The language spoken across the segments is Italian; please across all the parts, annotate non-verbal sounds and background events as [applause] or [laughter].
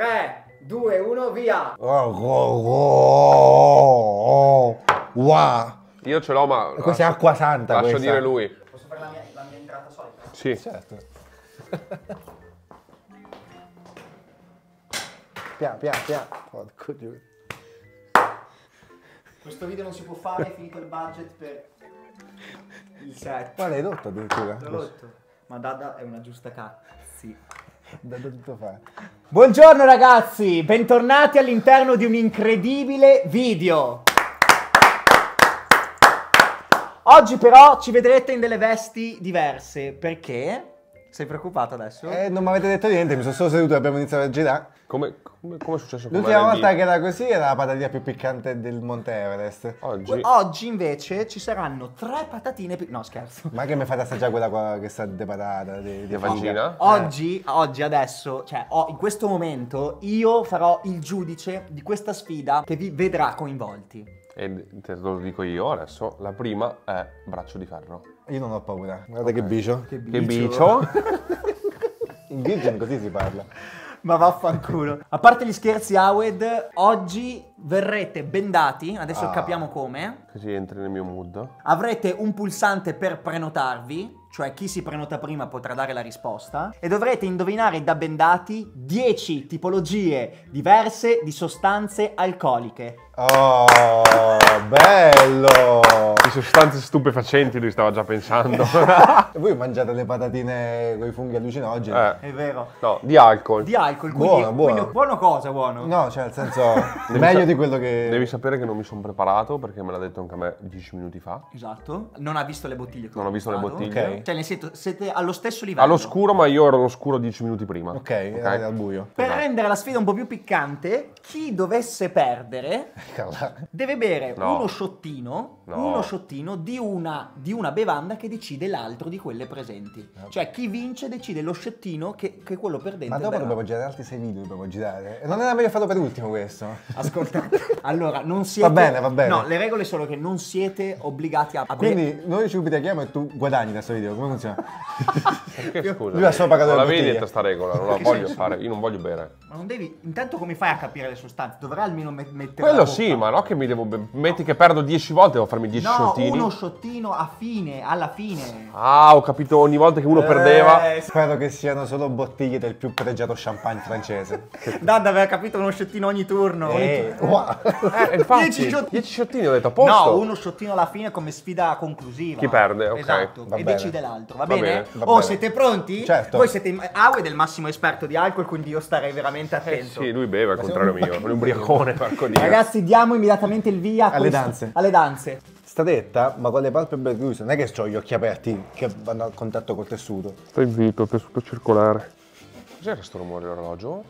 3, 2, 1, via! Oh, oh, oh, oh. Wow. Io ce l'ho, ma. Questa è acqua santa. Lascio questa. dire lui. Posso fare la mia, la mia entrata solita? Sì. Certo. [laughs] piano, piano, piano. Porco giù. Questo video non si può fare, è finito il budget per il set. Ma l'hai rotto addirittura? L'ho rotto. Ma Dada è una giusta cazzi. Da da tutto fare. Buongiorno ragazzi, bentornati all'interno di un incredibile video. Oggi però ci vedrete in delle vesti diverse, perché? Sei preoccupato adesso? Eh, non mi avete detto niente, mi sono solo seduto e abbiamo iniziato a girare. Come, come, come è successo con L'ultima volta che era così era la patatina più piccante del Monte Everest. Oggi. Oggi invece ci saranno tre patatine pi- No, scherzo. Ma che mi fate assaggiare quella qua che sta depatata? Di, Di vagina? Oggi, oggi, adesso, cioè ho- in questo momento, io farò il giudice di questa sfida che vi vedrà coinvolti. E te lo dico io adesso. La prima è braccio di ferro. Io non ho paura. Guarda che bicio. Che bicio? [laughs] In Virgin così si parla. Ma vaffanculo. A parte gli scherzi, Awed, oggi verrete bendati, adesso Ah. capiamo come. Così entri nel mio mood. Avrete un pulsante per prenotarvi, cioè chi si prenota prima potrà dare la risposta. E dovrete indovinare da bendati 10 tipologie diverse di sostanze alcoliche. Oh, bello! Di sostanze stupefacenti lui stava già pensando. E [laughs] voi mangiate le patatine con i funghi allucinogeni? eh, È vero. no, di alcol. Di alcol, quindi Buono, buono. quindi buono cosa, buono? No, cioè nel senso, [laughs] meglio sa- di quello che... Devi sapere che non mi sono preparato perché me l'ha detto anche a me 10 minuti fa. Esatto. Non ha visto le bottiglie. Non ho visto le bottiglie. Ok. Cioè, nel senso, siete allo stesso livello. All'oscuro, ma io ero all'oscuro 10 minuti prima. Ok, era al buio. Per Esatto. rendere la sfida un po' più piccante, chi dovesse perdere [laughs] deve bere No. uno sciottino, No. uno sciottino di una, di una bevanda che decide l'altro di quelle presenti. Cioè, chi vince decide lo sciottino che, che quello perdente Ma dopo dobbiamo girare altri sei video, dobbiamo girare. E non era meglio farlo per ultimo questo? Ascoltate, [laughs] allora non siete. Va bene, va bene. No, le regole sono che non siete obbligati a. Quindi noi ci ubriachiamo e tu guadagni da questo video, come funziona? Perché scusa? Lui ha solo pagato non le l'avevi bottiglie. detta sta regola, non la Che voglio senso? fare, io non voglio bere. Ma non devi. Intanto, come fai a capire le sostanze? Dovrai almeno met- mettere. Quello la sì, ma no che mi devo... Metti che perdo 10 volte, devo farmi 10 No, sciottini. uno sciottino a fine, alla fine. Ah, ho capito, ogni volta che uno perdeva... Eh, Spero che siano solo bottiglie del più pregiato champagne francese. Dad aveva capito uno sciottino ogni turno. Eh, wow. [laughs] Eh, infatti, Dieci 10 sciottini. sciottini ho detto, a posto. No, uno sciottino alla fine come sfida conclusiva. Chi perde, ok. Esatto, Va e bene. decide l'altro, va, Va bene? bene, va oh, bene. siete pronti? Certo. Voi siete Aue del massimo esperto di alcol, quindi io starei veramente Eh attento. sì, lui beve al contrario mio, è un ubriacone, porco dio. Ragazzi, diamo immediatamente il via a Alle danze. Alle danze. Sta detta, ma con le palpebre chiuse, non è che ho gli occhi aperti che vanno a contatto col tessuto. Stai zitto, tessuto circolare. Cos'era sto rumore l'orologio?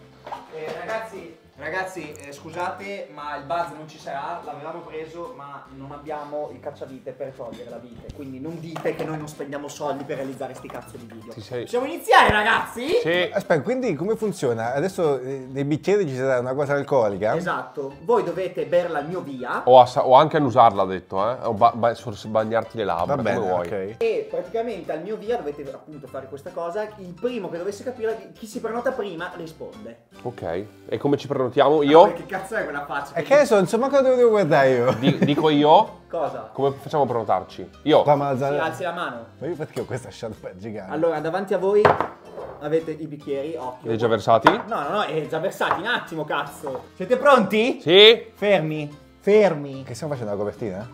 Eh, ragazzi, ragazzi eh, scusate, ma il buzz non ci sarà, l'avevamo preso, ma non abbiamo il cacciavite per togliere la vite. Quindi non dite che noi non spendiamo soldi per realizzare sti cazzo di video. Ti sei- Possiamo iniziare, ragazzi? Sì. Aspetta, quindi come funziona? Adesso eh, nei bicchieri ci sarà una cosa alcolica? Esatto, voi dovete berla al mio via. O, o anche annusarla, ha detto, eh? O ba- ba- forse bagnarti le labbra, Va bene, come vuoi. ok. E praticamente al mio via dovete appunto fare questa cosa. Il primo che dovesse capire, chi si prenota prima risponde. Ok. E come ci prenotiamo? Io? Ma che cazzo è quella faccia? E che ne so, insomma, cosa devo guardare io? Di- dico io? Cosa? Come facciamo a prenotarci? Io? Alza- alzi la mano. Ma io perché ho questa sciarpa gigante? Allora, davanti a voi avete i bicchieri, occhio. Li hai già versati? No, no, no, è già versati, un attimo, cazzo. Siete pronti? Sì? Fermi, fermi. Che stiamo facendo la copertina?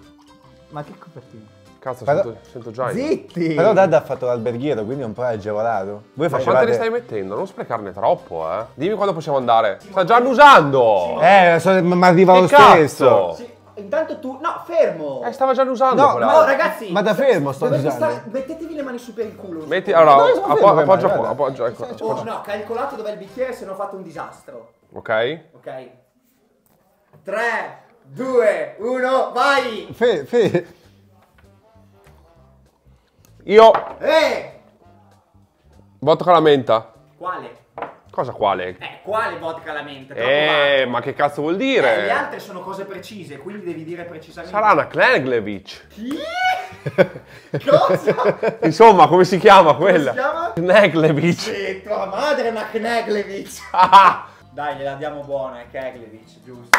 Ma che copertina? Cazzo, Però- sento, sento già. io. Zitti! Però Dad ha fatto l'alberghiero, quindi è un po' agevolato. Voi Ma quante ne stai mettendo? Non sprecarne troppo, eh. Dimmi quando possiamo andare. Sta già annusando! Eh, so- ma arriva Che lo cazzo? stesso. Sì, intanto tu... No, fermo! Eh, stava già annusando No, quella. No, ragazzi! Ma da fermo sto usando. stare- Mettetevi le mani su per il culo. Metti, allora, sono appo- fermo, appoggia qua, appoggia, ecco. Oh, no, calcolate dov'è il bicchiere, se no fate un disastro. Ok? Ok? 3, 2, 1, vai! Fe, fe. Io, Eh! vodka alla menta. Quale? Cosa quale? Eh, quale vodka alla? Troppo Eh, ma che cazzo vuol Eh, le dire? altre sono cose precise, quindi devi dire precisamente. Sarà una Kneglevich. Chi? Cosa? [laughs] Insomma, come si chiama quella? si chiama? Kneglevich. Sì, tua madre è una Kneglevich. Ah, [laughs] Dai, gliela diamo buona, è Keglevich, giusto.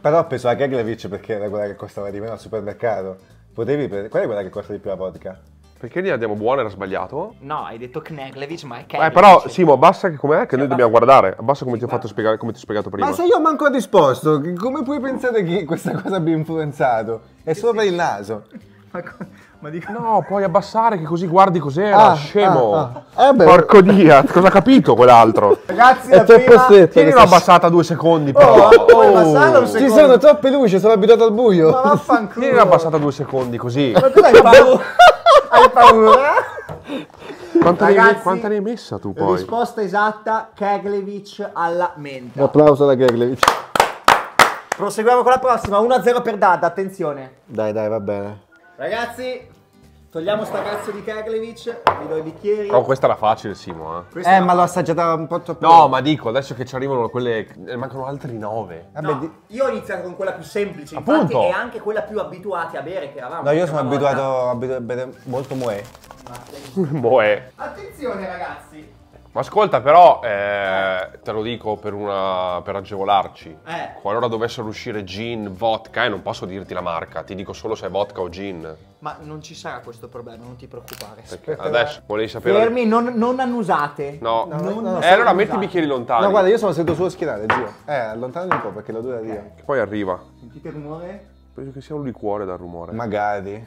Però ho preso la Keglevich perché era quella che costava di meno al supermercato. Potevi prendere... Qual è quella che costa di più la vodka? Perché gliela diamo buona era sbagliato? No, hai detto Kneglevich, ma è Eh, Keglevich. però, Simo, abbassa che com'è? Che noi abbassa. dobbiamo guardare. Abbassa come ti ho fatto spiegare, come ti ho spiegato prima. Ma se io manco ho risposto, come puoi pensare che questa cosa abbia influenzato? È solo per il naso. Ma, co- ma dico... No, puoi abbassare che così guardi cos'era, Ah, scemo. ah, ah. Eh beh. Porco dia, cosa ha capito quell'altro? Ragazzi, È la troppo prima... stretto. Tienilo questa- abbassata due secondi, però. Oh, Oh. un Ci sono troppe luci, sono abituato al buio. Ma vaffanculo. Tienilo abbassata due secondi, così. Ma tu hai paura? hai paura? Quanta, ne hai, Ragazzi, quanta ne hai messa tu poi? Risposta esatta, Keglevich alla menta. Un applauso alla Keglevich. Proseguiamo con la prossima, 1-0 per Dad, attenzione. Dai, dai, va bene. Ragazzi, togliamo sta cazzo di Keglevich, vi do i bicchieri. Oh, questa era facile, Simo, eh. Questa Eh, è ma l'ho assaggiata un po' troppo. No, ma dico, adesso che ci arrivano quelle... Ne mancano altri nove. Vabbè, No, di- io ho iniziato con quella più semplice, infatti, Appunto. e anche quella più abituati a bere che eravamo. No, io sono abituato, abituato a bere molto moe. Boh, [laughs] Attenzione ragazzi. Ma ascolta, però, eh, te lo dico per, una, per agevolarci. Eh. Qualora dovessero uscire gin, vodka, e non posso dirti la marca, ti dico solo se è vodka o gin. Ma non ci sarà questo problema, non ti preoccupare. Perché adesso volevi sapere. Fermi, non, non annusate. No. No, Non- no, no. Eh, allora metti i bicchieri lontani. No, guarda, io sono seduto sullo schienale, zio. Eh, allontanati un po' perché l'odore arriva. Che poi arriva. Sentite il rumore? Penso che sia un liquore dal rumore. Magari.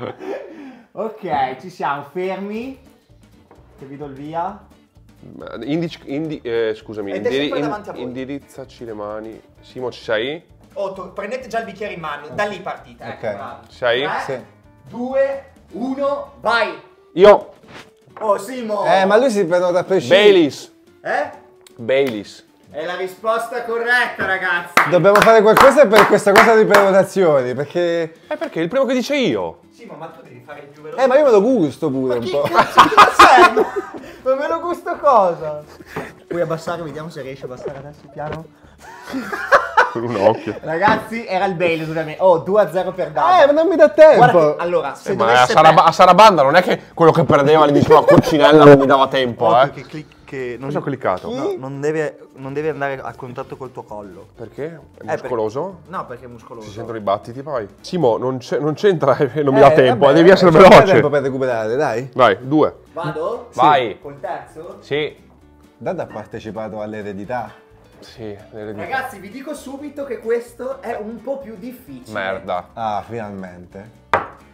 [laughs] Ok, ci siamo, fermi. Che vi do il via. Indici- indi- eh, scusami, Ed indiri- in- davanti a voi. indirizzaci le mani. Simo, ci sei? Oh, to- prendete già il bicchiere in mano, da lì partite. ecco, Ok. bravi. Ci sei? Tre, Sì. due, uno, vai. Io, Oh, Simo. Eh, ma lui si prenota a prescindere. Baileys. Eh? Baileys. È la risposta corretta, ragazzi. Dobbiamo fare qualcosa per questa cosa di prenotazioni, perché... Eh perché? Il primo che dice io. Simo, ma tu devi fare il più veloce. Eh, ma io me lo gusto pure un Chi po'. cazzo serve? [laughs] Ma me lo gusto cosa? Puoi abbassare, vediamo se riesci a abbassare adesso piano. Per [laughs] un occhio. Ragazzi, era il Bale, scusami. Oh, 2-0 per Dada. Eh, ma non mi dà tempo. Guarda che, allora, se Eh, ma a, Sarab- a Sarabanda non è che quello che perdeva lì sulla coccinella non mi dava tempo, Occhio eh. che clic- che non, Cosa ho cliccato? no, non, deve, non deve andare a contatto col tuo collo. Perché? È perché- muscoloso? No, perché è muscoloso. Si sentono i battiti poi. Simo, non, c'è- non c'entra [laughs] non mi Eh, dà tempo, vabbè, eh, devi essere c'è ancora tempo veloce. per recuperare, dai. Vai, due. Vado? Vai. Col terzo? Sì. Dada ha partecipato all'eredità. Sì, l'eredità. Ragazzi, vi dico subito che questo è un po' più difficile. Merda. Ah, finalmente.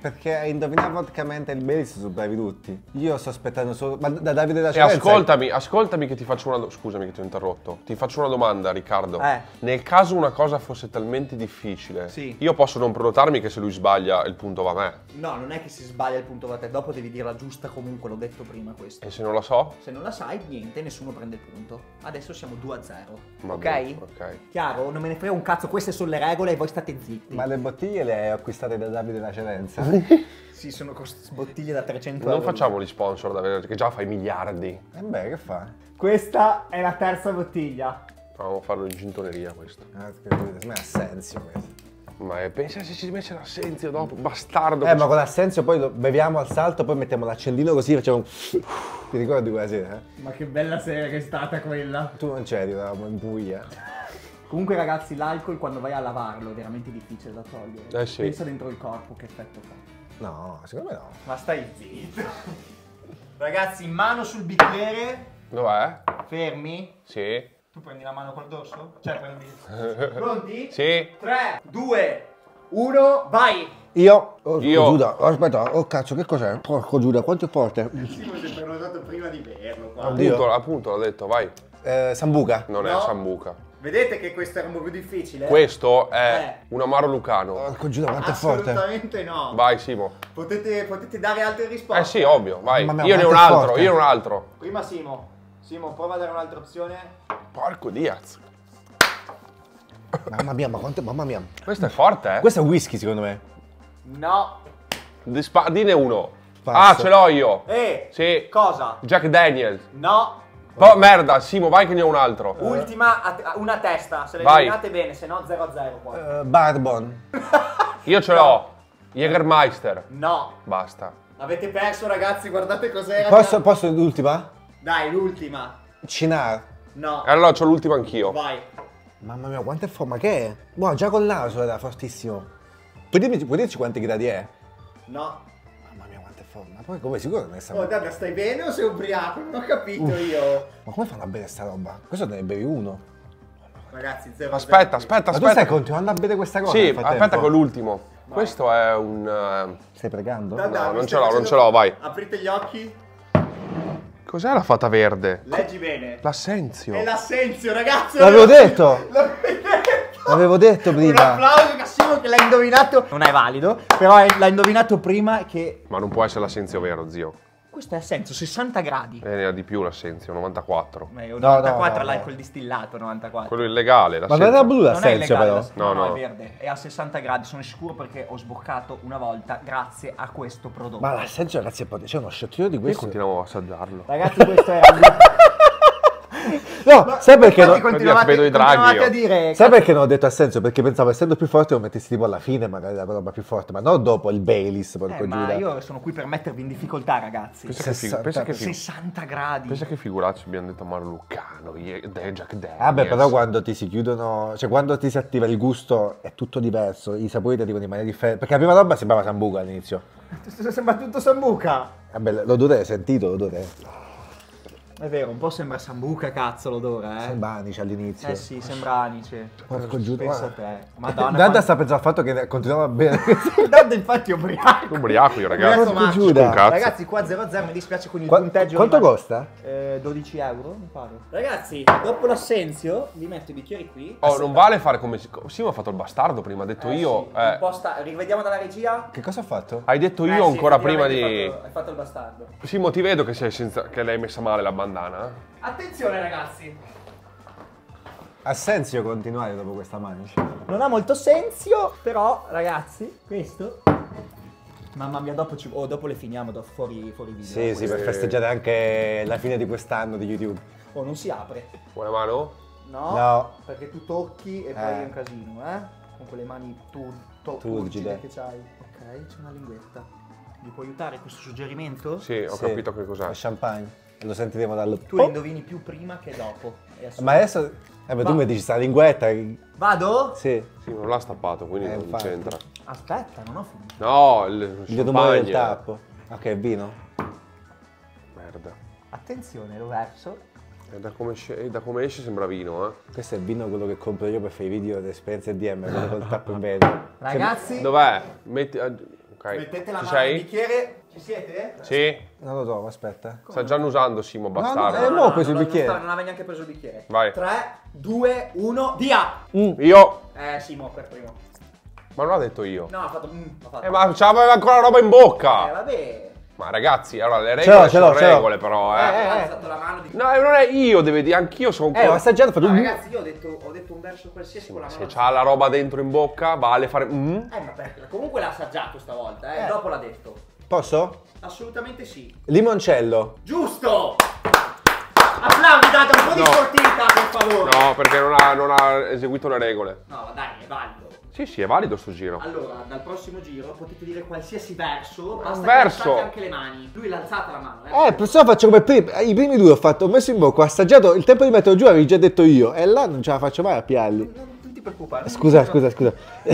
Perché a indovinare vodkamente il Baileys sono bravi tutti. Io sto aspettando solo... Ma da Davide da E Cerenza- ascoltami, ascoltami che ti faccio una... do- Scusami che ti ho interrotto. Ti faccio una domanda, Riccardo. Eh. Nel caso una cosa fosse talmente difficile, Sì. io posso non prenotarmi che se lui sbaglia il punto va a me. No, non è che si sbaglia il punto da te, dopo devi dirla giusta comunque, l'ho detto prima questo. E se non la so? Se non la sai, niente, nessuno prende il punto. Adesso siamo 2 a 0. Va ok? ok. Chiaro? Non me ne frega un cazzo, queste sono le regole e voi state zitti. Ma le bottiglie le hai acquistate da Davide da Cerenza? [laughs] [laughs] Sì, sono cost- bottiglie da 300 Non euro. facciamo gli sponsor da vedere, che già fai miliardi. E beh, che fa? Questa è la terza bottiglia. Proviamo a farlo in gintoneria questo. Ah, che me ha senso questo. Ma eh, pensa se ci mette l'assenzio dopo, bastardo. Eh, ma con l'assenzio poi lo beviamo al salto, poi mettiamo l'accendino così e facciamo. [laughs] Ti ricordi quella sera? eh? Ma che bella sera che è stata quella. Tu non c'eri, eravamo in buia. Comunque ragazzi, l'alcol quando vai a lavarlo è veramente difficile da togliere. Eh sì. Pensa dentro il corpo che effetto fa. No, secondo me no. Ma stai zitto. [laughs] ragazzi, mano sul bicchiere, Dov'è? fermi. Sì. Tu prendi la mano col dorso? Cioè prendi... [laughs] Pronti? Sì. 3, 2, 1, vai! Io... Oh, Io- Giuda, aspetta, oh cazzo, che cos'è? Porco Giuda, quanto è forte? Simo si è prenotato prima di berlo qua. Appunto, appunto, l'ho detto, vai. Eh, Sambuca. Non è No. Sambuca. Vedete che questo era un po' più difficile? Questo è Eh. un amaro lucano. Porco Giuda, quanto è forte. Assolutamente no. Vai, Simo. Potete, potete dare altre risposte? Eh sì, ovvio, vai. Mamma Io mia, ne ho un altro, forte. io ne ho un altro. Prima Simo. Simo, prova a dare un'altra opzione. Porco Diaz. Mamma mia, ma quanto... Mamma mia. Questo è forte, eh? Questo è whisky, secondo me. No. Dispa- dine uno. Passo. Ah, ce l'ho io. E Sì. cosa? Jack Daniels. No. Oh, merda, Simo, vai che ne ho un altro. Ultima, una testa. Se le Vai. indovinate bene, se no 0 a 0 qua. Eh, Bourbon. [laughs] Io ce l'ho. Jägermeister. No. Basta. Avete perso ragazzi, guardate cos'era. Posso, posso l'ultima? Dai, l'ultima. Cinar. No. Allora c'ho l'ultima anch'io. Vai. Mamma mia, quanto è forma che è? Wow, già col naso era fortissimo. Puoi, dirmi, puoi dirci quanti gradi è? No. Ma poi come sicuro che non è sta Oh, Dada, stai bene o sei ubriaco? Non ho capito io. Ma come fanno a bere sta roba? Questo ne bevi uno. Ragazzi, zero Aspetta, aspetta, Ma tu stai aspetta. continuando a bere questa cosa? Sì, aspetta con l'ultimo. Questo è un... eh, Stai pregando? Dada, No, non ce l'ho, non ce l'ho, vai. Aprite gli occhi. Cos'è la fata verde? Leggi bene. L'assenzio. È l'assenzio, ragazzi. L'avevo detto! [laughs] L'avevo detto. L'avevo detto Un prima! applauso a Cassimo che l'ha indovinato. Non è valido, però è- l'ha indovinato prima che... Ma non può essere l'assenzio vero, zio. Questo è senso, 60 gradi. E ne ha di più l'assenzio, 94. Ma è un No, no, 94 no, l'alcol no. distillato, 94. Quello illegale, Ma non l'assenzio. era blu Non è l'assenzio illegale, però? no, No, no, è verde, è a 60 gradi, sono sicuro perché ho sboccato una volta grazie a questo prodotto. Ma l'assenzio ragazzi è potente. C'è uno sciottino di Io questo. continuavo a assaggiarlo. Ragazzi, questo [laughs] [laughs] [laughs] era No, sai perché no? continuavate, vedo i draghi a dire Sai perché non ho detto assenzio? Perché pensavo essendo più forte lo mettessi tipo alla fine, magari la roba più forte, ma non dopo il Baileys, porco eh, ma Giuda. io sono qui per mettervi in difficoltà, ragazzi. Pensa che, figu- 60. pensa che, figu- 60 gradi. pensa che figuracci abbiamo detto a Mario Luccano, Ye- De- Jack Daniels. Vabbè, però quando ti si chiudono, cioè quando ti si attiva il gusto è tutto diverso, i sapori ti arrivano in maniera differente. Perché la prima roba sembrava sambuca all'inizio. [laughs] Sembra tutto sambuca. Vabbè, l'odore, hai sentito l'odore? È vero, un po' sembra sambuca, cazzo, l'odore, eh. Sembra anice all'inizio. Eh sì, sembra anice. Porco Giuda, Pensa a te. Madonna. Dada quanto- sta pensando al fatto che continuava a bere. Dada infatti è ubriaco. Ubriaco io, ragazzi. Porco macio. Giuda. Ragazzi, qua 0-0 mi dispiace con il Qua- punteggio. quanto rimane- costa? Eh, 12 euro, mi pare. Ragazzi, dopo l'assenzio, vi metto i bicchieri qui. Oh, non vale fare come... si- Sì, ma ha fatto il bastardo prima, ha detto Eh, io... sì, eh, un po' sta- Rivediamo dalla regia. Che cosa ha fatto? hai detto io Eh, sì, ancora prima di... Hai fatto, hai fatto il bastardo. Simo, ti vedo che, sei senza... che l'hai messa male la bandana. Attenzione, ragazzi. Ha senso continuare dopo questa mancia? Non ha molto senso, però, ragazzi, questo. Mamma mia, dopo, ci... oh, dopo le finiamo do- fuori, fuori video. Sì, sì, per festeggiare anche la fine di quest'anno di YouTube. Oh, non si apre. Vuoi una mano? No. No. Perché tu tocchi e poi Eh. è un casino, eh? Con quelle mani tur- to- Turgide. turgide che c'hai. Ok, c'è una linguetta. Vi può aiutare questo suggerimento? Sì, ho Sì. capito che È cos'è. champagne. Lo sentiremo dal... Tu lo indovini più prima che dopo. Ma adesso... Eh, beh, tu Ma- mi dici sta linguetta. Vado? Sì. Sì, non l'ha stappato, quindi Eh, non infatti. c'entra. Aspetta, non ho finito. No, il Il rumore del champagne. tappo. Ok, vino. Merda. Attenzione, lo verso. E da come, esce, e da come esce sembra vino, eh. Questo è il vino quello che compro io per fare i video di esperienze DM, quello col tappo in vetro. Ragazzi, Dov'è? Metti... ah, Ok. mettete la Ci mano nel bicchiere. Ci siete? Sì? Non lo trovo, aspetta. Sta già annusando Simo, bastardo. no, eh, mo' ho preso il non, bicchiere. Non, non aveva neanche preso il bicchiere. Vai. 3, 2, 1, via! Io... Eh, Simo, per primo. Ma non l'ho detto io. No, ha fatto... mm, ha fatto. Eh, ma c'aveva ancora roba in bocca. Eh, vabbè. Ma ragazzi, allora le regole ce l'ho, sono ce regole però, eh. Eh, ha alzato la mano di... No, non è io, deve dire, anch'io sono Eh, ho assaggiato, ho fatto No, ragazzi, io ho detto, ho detto un verso qualsiasi con la mano. Se c'ha la roba dentro in bocca, vale fare... Mm? Eh, vabbè, comunque l'ha assaggiato stavolta, eh. Eh. Dopo l'ha detto. Posso? Assolutamente sì. Limoncello. Giusto! Applausi, date un po' di No. sportività, per favore. No, perché non ha, non ha eseguito le regole. No, ma dai, è valido. Sì, sì, è valido sto giro. Allora, dal prossimo giro potete dire qualsiasi verso, basta che verso. alzate anche le mani. Lui l'ha alzata la mano, eh. Eh, perciò faccio come prima. I primi due ho fatto, ho messo in bocca, ho assaggiato, il tempo di metterlo giù avevi già detto io. E là non ce la faccio mai a piarli. Non, preoccupare. Scusa, scusa, scusa. [laughs]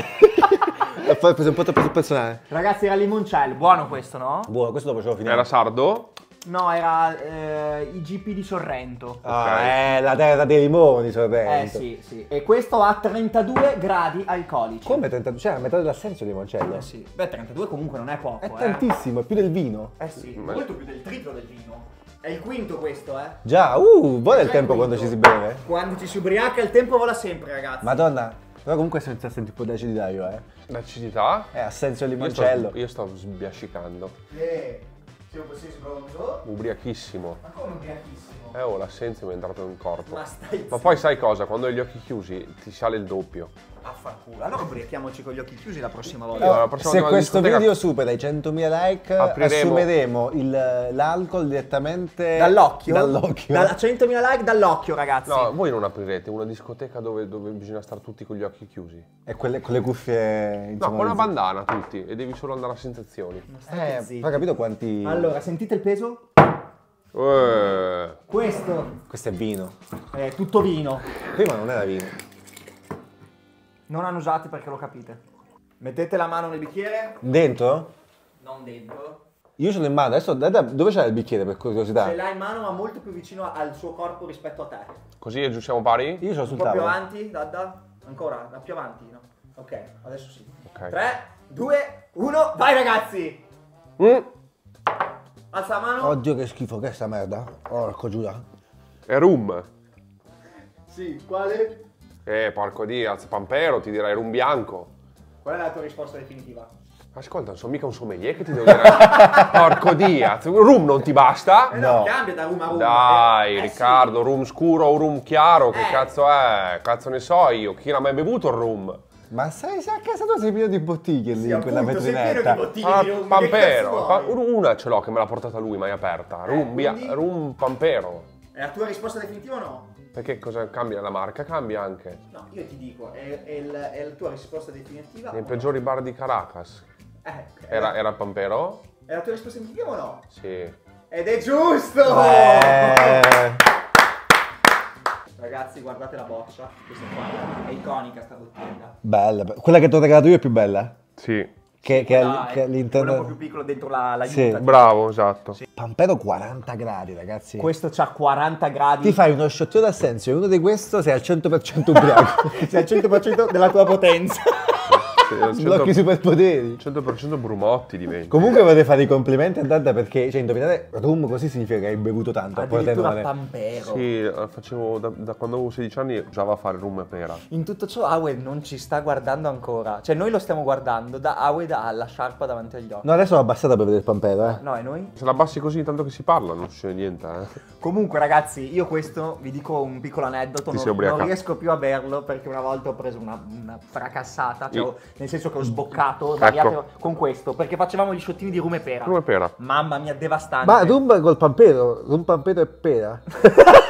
ho preso un po' troppo sul personale. Ragazzi, era limoncello. Buono questo, no? Buono, questo dopo ce lo finiamo. Era sardo? No, era eh, i GP di Sorrento. Ah, Ok. eh, la terra dei limoni, Sorrento. Eh sì, sì. E questo ha 32 gradi alcolici. Come 32? Cioè, a metà dell'assenso di limoncello. Eh sì. Beh, 32 comunque non è poco, È eh. tantissimo, è più del vino. Eh sì, Ma- molto più del triplo del vino. È il quinto questo, eh. Già, uh, vola il tempo quinto. quando ci si beve. Quando ci si ubriaca il tempo vola sempre, ragazzi. Madonna, però comunque senza sentire un po' di acididario, eh. L'acidità? Eh, assenzio di Io sto, limoncello. io sto sbiascicando. Eh, siamo così sbronzo. Ubriachissimo. Ma come ubriachissimo? Eh, oh, l'assenzio mi è entrato in corpo. Ma stai Ma poi sai cosa? Quando hai gli occhi chiusi ti sale il doppio. Affanculo. Allora ubriachiamoci con gli occhi chiusi la prossima volta. la prossima Se volta questo video supera i 100.000 like, Apriremo- assumeremo il- l'alcol direttamente Dall'occhio? Dall'occhio. Da 100.000 like dall'occhio, ragazzi. No, voi non aprirete una discoteca dove, dove bisogna stare tutti con gli occhi chiusi. E quelle, con le cuffie No, insomma, con una bandana tutti e devi solo andare a sensazioni. State Eh, zitti. hai capito quanti... Allora, sentite il peso? Eh, Questo Questo è vino. è tutto vino. Prima non era vino. Non annusate perché lo capite. Mettete la mano nel bicchiere. Dentro? Non dentro. Io ce l'ho in mano. Adesso, dove c'è il bicchiere per curiosità? Ce l'hai in mano ma molto più vicino al suo corpo rispetto a te. così e giù siamo pari? Io ce l'ho Un sul po' più tavolo. avanti, Dadda. Ancora, da più avanti, no? Ok, adesso sì. Ok. 3, 2, 1, vai ragazzi! Mm, Alza la mano. Oddio che schifo, che è sta merda? Porco giura. è rum. Sì, quale? Eh, porco Diaz, Pampero, ti direi rum bianco. Qual è la tua risposta definitiva? Ascolta, non sono mica un sommelier che ti devo dire. [laughs] porco Diaz, rum non ti basta? Eh no, No. cambia da rum a rum. Dai, Eh, eh, Riccardo, rum scuro o rum chiaro, che Eh. cazzo è? Cazzo ne so io, chi l'ha mai bevuto il rum? Ma sei, sei a casa tua sei pieno di bottiglie lì Sì, in quella appunto, sei pieno vetrinetta. di bottiglie Ah, Pampero, Pa- una ce l'ho che me l'ha portata lui, mai aperta. Rum, bia- quindi? rum Pampero. È la tua risposta definitiva o no? Perché cosa cambia? La marca cambia anche. No, io ti dico, è, è il- è la tua risposta definitiva? Nei o no? peggiori bar di Caracas. Eh, Era, era Pampero? È la tua risposta definitiva o no? Sì. Ed è giusto! Eh, Ragazzi, guardate la boccia. Questa qua è iconica sta bottiglia. bella. Quella che ti ho regalato io è più bella. Sì. Che, che, Quella che è- quello all'interno... un po' più piccolo dentro la, la Sì. juta. Bravo, esatto. Pampero 40 gradi, ragazzi. Questo c'ha 40 gradi. Ti fai uno sciottino d'assenzio e uno di questo sei al 100% ubriaco. [laughs] Sei al 100% della tua potenza. [laughs] Sblocchi 100%, superpoteri. 100% brumotti diventi. Comunque vorrei fare i complimenti a Dada perché, cioè, indovinare rum così significa che hai bevuto tanto. a Addirittura Pordenone. Pampero. Sì, eh, facevo da, da quando avevo 16 anni già va a fare rum e pera. In tutto ciò Awe non ci sta guardando ancora. Cioè noi lo stiamo guardando, da Awe ha la sciarpa davanti agli occhi. No, adesso l'ho abbassata per vedere il Pampero, eh. No, e noi? Se l'abbassi così tanto che si parla non succede niente, eh. Comunque ragazzi, io questo vi dico un piccolo aneddoto, Ti non, non riesco più a berlo perché una volta ho preso una, una fracassata, cioè, nel senso che ho sboccato variate- con questo, perché facevamo gli sciottini di rum e pera. Rum e pera. Mamma mia, devastante. Ma rum col Pampero? Rum Pampero e pera? [laughs]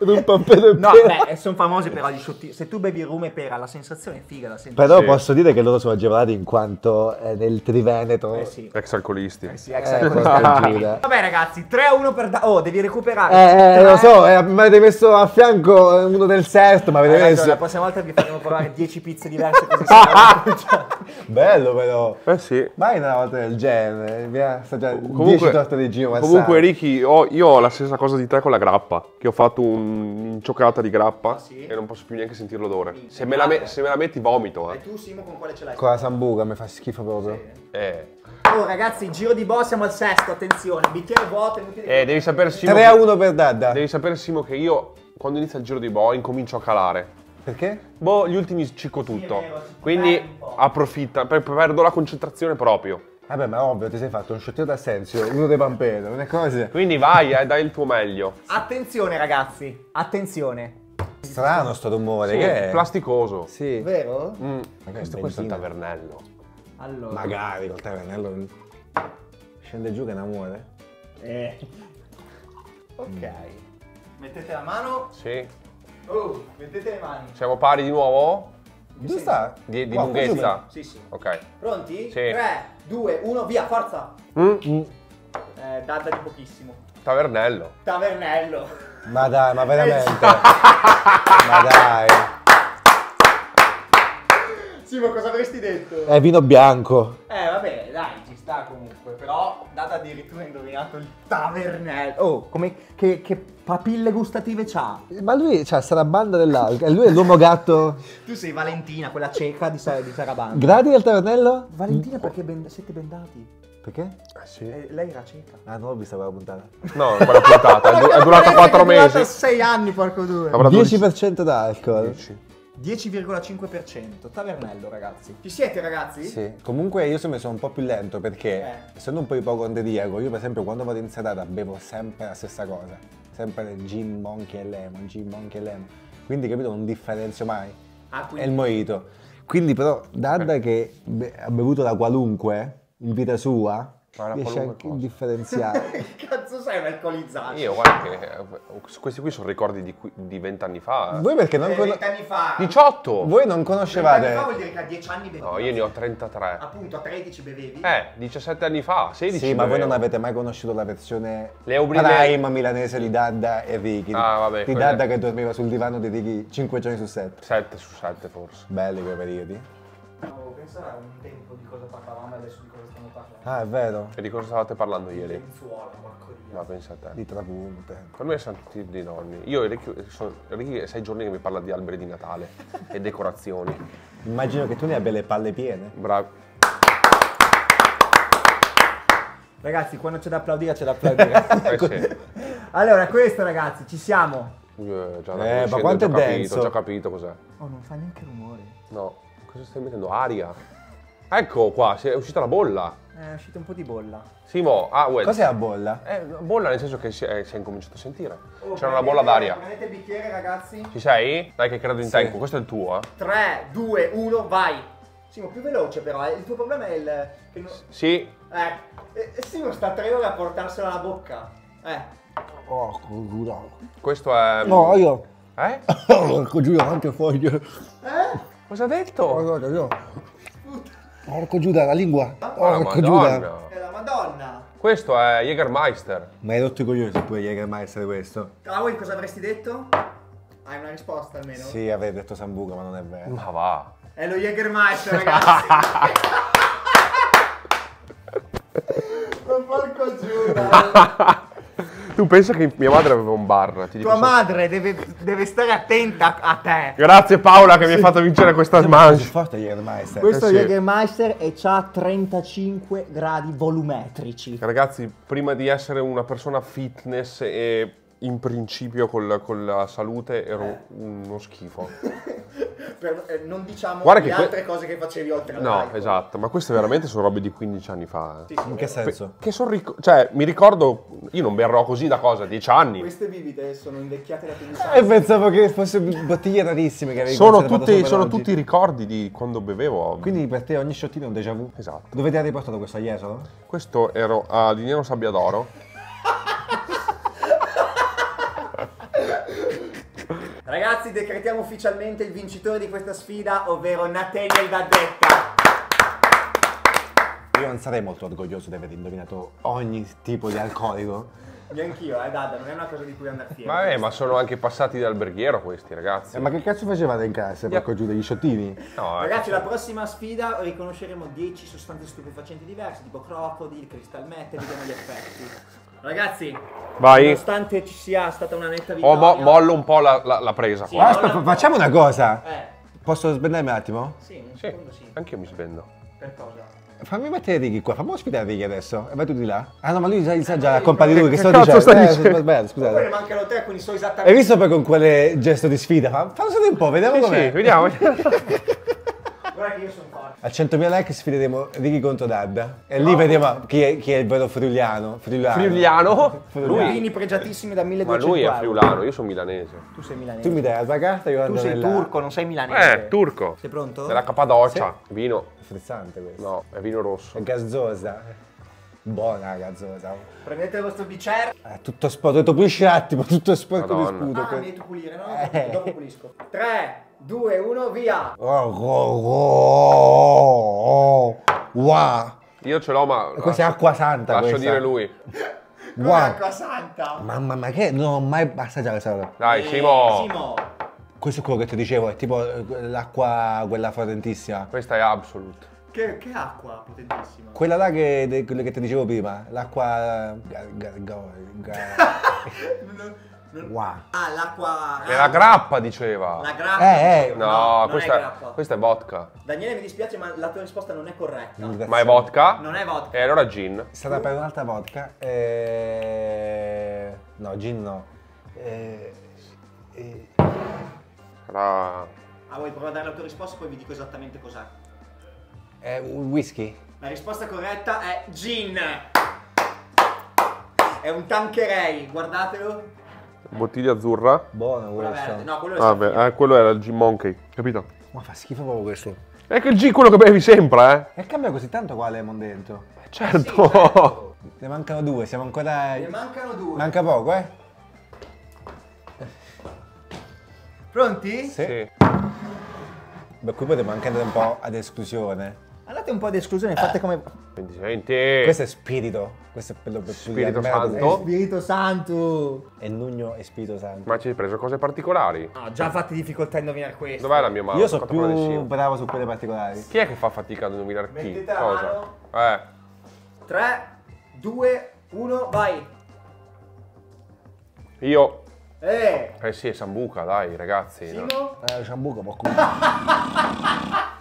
rum Pampero e No, pera? beh, sono famose però gli sciottini. Se tu bevi rum e pera, la sensazione è figa, la senti. Però Sì. posso dire che loro sono agevolati in quanto eh, nel Triveneto... Eh sì. Ex alcolisti. Eh sì, ex Eh, alcolisti. porca giura. [laughs] Vabbè ragazzi, 3 a 1 per da- Oh, devi recuperare. Eh, eh, lo so, eh, mi avete messo a fianco uno del sesto, ma Hai avete ragione, la messo... prossima volta vi faremo provare 10 pizze diverse così. [laughs] Bello però. Eh sì. Vai una volta del genere, mi ha assaggiato 10 Comunque, torte di Massaro. comunque Ricky, ho- io ho la stessa cosa di te con la grappa, che ho fatto un'incioccata di grappa Ah, sì? e non posso più neanche sentire l'odore. Se me, la me- se me la metti vomito, E eh. tu Simo con quale ce l'hai? Con la sambuca mi fa schifo proprio. Eh, Oh ragazzi, giro di boss, siamo al sesto, attenzione, bicchiere vuoto, inutile. Eh, devi sapere Simo, 3 a che- 1 per Dadda. devi sapere Simo che io quando inizia il giro di boh incomincio a calare. Perché? Boh, gli ultimi cicco tutto. è vero, Quindi approfitta, per- perdo la concentrazione proprio. Vabbè, ma ovvio, ti sei fatto un sciottino d'assenzio, uno dei Pampero, non è cose... Quindi vai, eh, dai il tuo meglio. Attenzione ragazzi, attenzione. Strano sto rumore, Sì, che è? plasticoso. Sì. Vero? Mm, è questo, questo è il tavernello. Allora. Magari col tavernello scende giù che ne muore. Eh. Ok. Mettete la mano. Sì. Oh, mettete le mani. Siamo pari di nuovo? Dove sta? Di, di lunghezza? Sì, sì. Ok. Pronti? Sì. 3, 2, 1, via, forza. Mm, Mm, Eh, data di pochissimo. Tavernello. Tavernello. Ma dai, ma veramente? [laughs] ma dai. Simo, cosa avresti detto? È vino bianco. Eh, vabbè, dai, ci sta comunque. Però, data addirittura indovinato il tavernello. Oh, come, che, che papille gustative c'ha? Ma lui c'ha sta la banda dell'alcol. E lui è l'uomo gatto. [laughs] Tu sei Valentina, quella cieca di, di Sarabanda. Gradi del tavernello? Valentina perché ben- siete bendati? Perché? Eh sì. Eh, lei era cieca. Ah, non l'ho vista quella puntata. No, quella puntata è, du- è durata 4 È durata mesi. 6 anni, porco due. Avrà 12 10% d'alcol. 10. 10,5%. Tavernello, ragazzi. Ci siete, ragazzi? Sì, comunque io sono messo un po' più lento perché Eh. essendo un po' ipocondriaco, io per esempio quando vado in serata bevo sempre la stessa cosa, sempre gin, monkey e lemon, gin, monkey e lemon. Quindi capito, non differenzio mai. Ah, È quindi... il mojito. Quindi però Dadda che be- ha bevuto da qualunque in vita sua, Qualunque anche a differenziare. [laughs] che cazzo sei un alcolizzato? Io guarda che eh, questi qui sono ricordi di, qui- di 20 anni fa. Voi perché non Eh, cono- 20 anni fa. 18! Voi non 20 anni fa conoscevate... vuol dire che a 10 anni bevevi. No, io ne ho 33. Appunto, a 13 bevevi. Eh, 17 anni fa, 16 Sì, ma voi bevevo. non avete mai conosciuto la versione prime milanese di Dadda e Ricky. Ah, vabbè, Di quelle- Dadda che dormiva sul divano di Ricky 5 giorni su 7. 7 su 7 forse. Belli quei periodi. No, pensa a un tempo di cosa parlavamo e adesso di cosa stiamo parlando. Ah, è vero. E di cosa stavate parlando ieri? Lenzuola, porco dio. Ma pensa a te. Di trapunte. Per me sono tutti di nonni. Io e Ricky, sono, Ricky è sei giorni che mi parla di alberi di Natale [laughs] e decorazioni. Immagino che tu ne abbia le palle piene. Bravo. Ragazzi, quando c'è da applaudire, c'è da applaudire. [laughs] Eh sì. allora, questo ragazzi, ci siamo. Io, già Eh, ma quanto è capito, denso. Ho già capito cos'è. Oh, non fa neanche rumore. No, cosa stai mettendo? Aria. Ecco qua, è uscita la bolla. È uscito un po' di bolla. Simo, ah, well. Cos'è a bolla? Eh, bolla nel senso che si è, si è incominciato a sentire. C'era una bolla d'aria. Oh, Prendete il bicchiere, ragazzi. Ci sei? Dai che credo in Sì. te, questo è il tuo, eh. 3, 2, 1, vai. Simo, più veloce però, eh. il tuo problema è il... Che non... Sì. Eh, Simo sta tre ore a portarselo alla bocca. Eh. Oh, giuro. Questo è... No, io. Eh? Porco [coughs] giuro, quante foglie. Eh? Cosa ha detto? Guarda, io. Porco giuda, la lingua. Oh, Porco giuda. Madonna. La madonna. Questo è Jägermeister. Ma hai rotto i coglioni se pure Jägermeister questo? Tra voi cosa avresti detto? Hai una risposta almeno? Sì, avrei detto Sambuca, ma non è vero. Ma va. È lo Jägermeister, [laughs] ragazzi. [laughs] Ma porco giuro. Tu pensa che mia madre aveva un bar? Ti Tua solo- madre deve, deve stare attenta a te. Grazie Paola che mi hai fatto vincere questa smash. forte Jägermeister. Questo Eh è sì. Jägermeister e ha 35 gradi volumetrici. Ragazzi, prima di essere una persona fitness e in principio col- con la salute ero uno schifo. [laughs] Per- eh, non diciamo Guarda le che que- altre cose che facevi oltre al No, laico. esatto, ma queste veramente sono robe di 15 anni fa. eh. Sì, sì, In che senso? Che sono ric- cioè, mi ricordo, io non berrò così da cosa, 10 anni. Queste bibite sono invecchiate da 15 E anni. pensavo che fossero bottiglie rarissime che avevi Sono, tutti, sono tutti ricordi di quando bevevo. Quindi per te ogni sciottino è un déjà vu? Esatto. Dove ti hai riportato questo a Jesolo? Questo ero a Diniero Sabbiadoro. [laughs] Ragazzi, decretiamo ufficialmente il vincitore di questa sfida, ovvero Nathaniel Daddetta. Io non sarei molto orgoglioso di aver indovinato ogni tipo di alcolico. Neanch'io, eh, Dada, non è una cosa di cui andare fiero. Ma, eh, ma sono anche passati da alberghiero questi ragazzi. Eh, ma che cazzo facevate in casa? Porco giù degli sciottini? No, eh, Ragazzi, la prossima sfida riconosceremo 10 sostanze stupefacenti diverse, tipo crocodile, crystal meth, vediamo gli effetti. Ragazzi, Vai. nonostante ci sia stata una netta vittoria... Oh, mo- mollo un po' la, la- la presa Sì. qua. Aspetta, fa- facciamo una cosa. Eh, Posso sbendermi un attimo? sì, un Sì, secondo sì. anche io mi svendo. Per cosa? Fammi mettere Ricky qua, fammi ospitare Ricky adesso. E vai tu di là. Ah no, ma lui sa, sa già la colpa di lui, che Che sto cazzo dicendo. stai Eh, dicendo? Poi ne scusate. mancano tre, quindi so Hai esattamente... visto poi con quelle gesto di sfida? Fa- Fallo un po', vediamo Sì, com'è. sì, vediamo. [laughs] [laughs] Guarda che io sono forte. A 100.000 like sfideremo Ricky contro Dadda. E lì vediamo chi è, chi è il vero friuliano. Friulano. Friuliano? [laughs] Friulano. Lui, Vini pregiatissimi da ma 1200 lui è friulano, io sono milanese. Tu sei milanese. Tu mi dai la tua carta, io Tu sei nella... turco, non sei milanese. Eh, turco. Sei pronto? Della Cappadocia. Vino. È frizzante questo. No, è vino rosso. È gazzosa. Buona gazzosa. Prendete il vostro bicchiere. È tutto sporco, ho detto pulisci un attimo, tutto sporco di Madonna. sputo. Ah, mi detto pulire, no? Dopo pulisco. 3, 2, 1, via! Oh, oh, oh, oh. Wow. Io ce l'ho, ma. Questa è acqua santa Lascio questa. dire lui. [laughs] Wow. acqua santa! Mamma ma che non ho mai assaggiato questa cosa. Dai, Eh, Simo. Simo! Questo è quello che ti dicevo, è tipo eh, l'acqua quella potentissima. Questa è Absolute. Che, che acqua potentissima! Quella là che, de- quella che ti dicevo prima, l'acqua... [laughs] Wow. Ah, l'acqua... È la grappa, diceva. La grappa. Eh, eh. No, non questa, è è, grappa. questa è vodka. Daniele, mi dispiace, ma la tua risposta non è corretta. Ma è vodka? Non è vodka. E allora gin. È stata per un'altra vodka. Eh... No, gin no. Eh... eh, Sarà. Ah, vuoi provare a dare la tua risposta, poi vi dico esattamente cos'è. È un whisky? La risposta corretta è gin. È un Tanqueray, guardatelo. Bottiglia azzurra. Buono Quella questo. verde. No, quello è Ah, beh, eh, quello era il gin monkey, capito? Ma fa schifo proprio questo. È che il G è quello che bevi sempre, E cambia così tanto qua lemon dentro. eh? Certo. [laughs] Ne mancano due, siamo ancora... Ne mancano due. Manca poco, eh? Pronti? Sì. Beh, qui potremmo anche andare un po' ad esclusione. Andate un po' di esclusione, fate come... Quindi senti. Questo è spirito. Questo è quello per cui Spirito Santo. Spirito Santo! E Nugno e Spirito Santo. Ma ci hai preso cose particolari? No, già fate difficoltà a indovinare questo. Dov'è la mia mano? Io sono più bravo su quelle particolari. Chi è che fa fatica ad indovinare chi? Mettete la Cosa? mano. Eh. 3, 2, 1, vai! Io. Eh! Eh sì, è Sambuca, dai, ragazzi. no? Simo? Eh, Ciambuco, ma come? [laughs]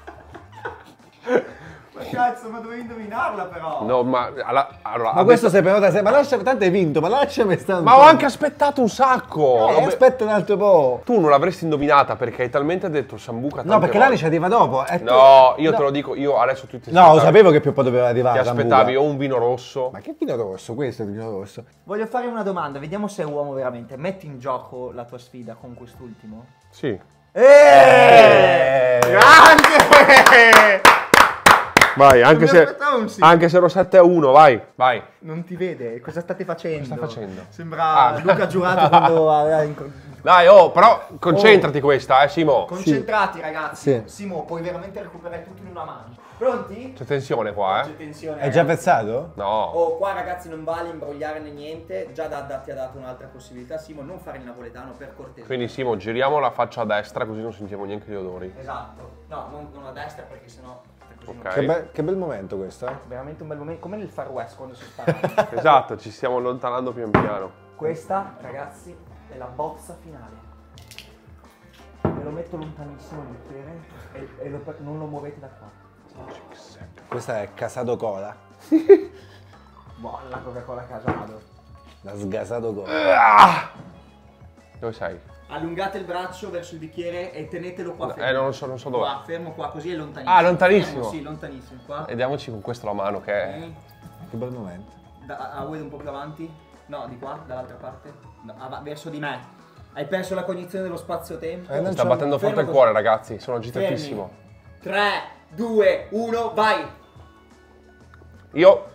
Ma cazzo, ma dovevi indovinarla però! No, ma alla- allora, Ma questo detto- sei prenota sempre. Ma lascia, tanto hai vinto, ma lasciami stare un Ma ho anche aspettato un sacco. Eh, Vabbè, aspetta un altro po'. Tu non l'avresti indovinata perché hai talmente detto Sambuca No, perché l'Ani volte. ci arriva dopo. e tu- No, io No. te lo dico, io adesso tu ti No, lo sapevo che più o meno doveva Ti arrivare. aspettavi Sambuca. o un vino rosso. Ma che vino rosso? Questo è il vino rosso. Voglio fare una domanda, vediamo se è uomo veramente. Metti in gioco la tua sfida con quest'ultimo. Sì. Eh! Grande! [laughs] Vai, anche se, sì. anche se ero 7 a 1, vai. Vai. Non ti vede, cosa state facendo? Cosa sta facendo? Sembra Ah. Luca Giurato quando [laughs] aveva inco- Dai, oh, però concentrati questa, eh, Simo. Concentrati ragazzi. Sì. Simo, puoi veramente recuperare tutto in una mano. Pronti? C'è tensione qua, C'è eh. tensione. È già ragazzi. pensato? No. Oh, qua ragazzi non vale imbrogliare né niente. Già Dadda ti ha dato un'altra possibilità. Simo, non fare il napoletano per cortesia. Quindi Simo, giriamo la faccia a destra così non sentiamo neanche gli odori. Esatto. No, non, non a destra perché sennò. Così non- Ok. Che, be- che bel momento questo, eh? Veramente un bel momento. Come nel Far West quando si spara. [laughs] Esatto, ci stiamo allontanando pian piano. Questa, ragazzi, è la bozza finale. Me lo metto lontanissimo il bicchiere e, e lo- non lo muovete da qua. Questa è Casado Cola. [laughs] Buona la Coca-Cola Casado. La sgasato Cola. Ah! Dove sei? Allungate il braccio verso il bicchiere e tenetelo qua fermo. Eh, non lo so, non so dove. Qua, fermo qua, così è lontanissimo. Ah, lontanissimo. Fermo, sì, lontanissimo. Qua. E diamoci con questo la mano che è... Ok. Che bel momento. Da, a Wade un po' più avanti. No, di qua, dall'altra parte. No, av- verso di me. Hai perso la cognizione dello spazio-tempo. Eh, Sta battendo forte il cuore, ragazzi. Sono agitatissimo. 3, 2, 1, vai! Io,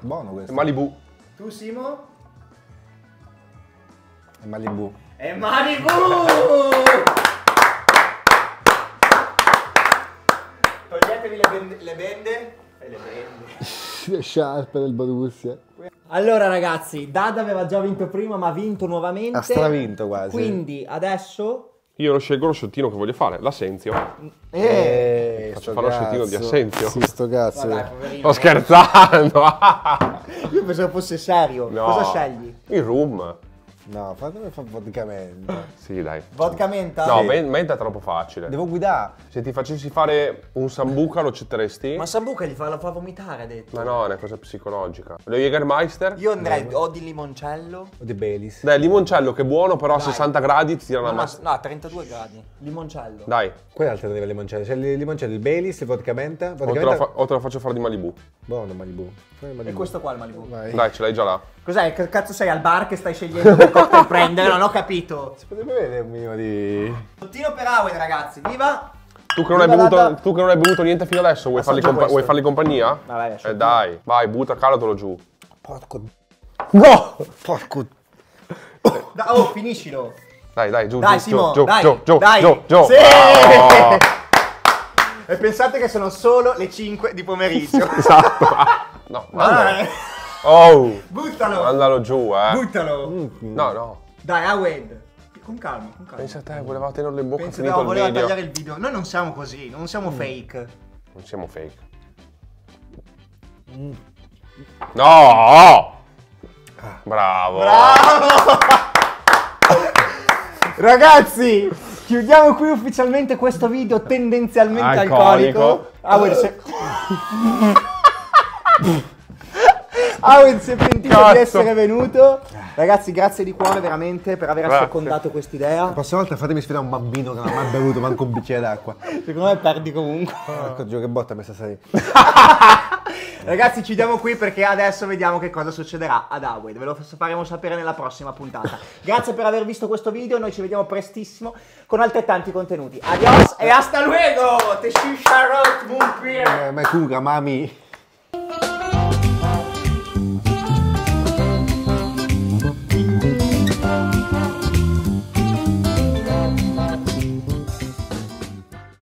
Buono questo. Malibu. Tu Simo? È Malibu. E Malibu! Toglietevi le, bende- le bende. E le bende. Le sciarpe del Borussia. Allora ragazzi, Dad aveva già vinto prima ma ha vinto nuovamente. Ha stravinto quasi. Quindi adesso... Io non scelgo lo sciottino che voglio fare, l'assenzio. Eh, Faccio sto fare lo sciottino di assenzio. Sì, sto cazzo. Dai, poverino. Sto scherzando. Io pensavo fosse serio. No. Cosa scegli? Il rum. No, fatemi fare vodicamente. [coughs] Sì, dai. Vodka menta? No, Sì. men- menta è troppo facile. Devo guidare. Se ti facessi fare un sambuca lo accetteresti? Ma Sambuca gli fa, lo fa vomitare, ha detto. Ma no, è una cosa psicologica. Lo Jägermeister? Io andrei o di limoncello. O di Baileys. Dai, limoncello che è buono, però a Dai. 60 gradi ti tira una No, ma- massa. no, a 32 gradi. Limoncello. Dai, Quelle alternative al limoncello. C'è il limoncello, il Baileys, il vodka menta. o te, Vodka lo menta... fa- o te lo faccio fare di Malibu. Buono Malibu. Malibu. E questo qua è il Malibu. Vai. Dai, ce l'hai già là. Cos'è? Che cazzo sei al bar che stai scegliendo che cocktail [laughs] prendere? Non ho capito. Si potrebbe vedere un minimo di... Bottino per Awen, ragazzi. Viva! Tu che, non hai Viva bevuto, tu che non hai bevuto niente fino adesso, vuoi, fargli, Assaggia compa- vuoi fargli compagnia? Vabbè, eh dai, vai, butta calatelo giù. Porco... No! Porco... Da- oh, finiscilo. Dai, dai, giù, Dai, giù, Simo, giù, dai, giù, giù, dai. giù, giù. Sì! Bravo! E pensate che sono solo le 5 di pomeriggio. esatto. [laughs] No, mandalo. Oh, buttalo. mandalo giù, eh. Buttalo. No, no. Dai, Awed. Con calma, con calma. Pensa a te, voleva tenerlo in bocca finito no, il voleva video. tagliare il video. Noi non siamo così, non siamo Mm. fake. Non siamo fake. No! Bravo! [laughs] Ragazzi, chiudiamo qui ufficialmente questo video tendenzialmente Alcolico. alcolico. Awed si è... È pentito Cazzo. di essere venuto. Ragazzi, grazie di cuore veramente per aver assecondato quest'idea. La prossima volta fatemi sfidare un bambino che non ha mai bevuto manco un bicchiere d'acqua. Secondo me perdi comunque. Ecco, Gio, che botta sta salendo. [laughs] Ragazzi, ci diamo qui perché adesso vediamo che cosa succederà ad Awed. Ve lo faremo sapere nella prossima puntata. Grazie per aver visto questo video. Noi ci vediamo prestissimo con altrettanti contenuti. Adios e hasta luego! Te shisharot, Eh, Me cuga, mami.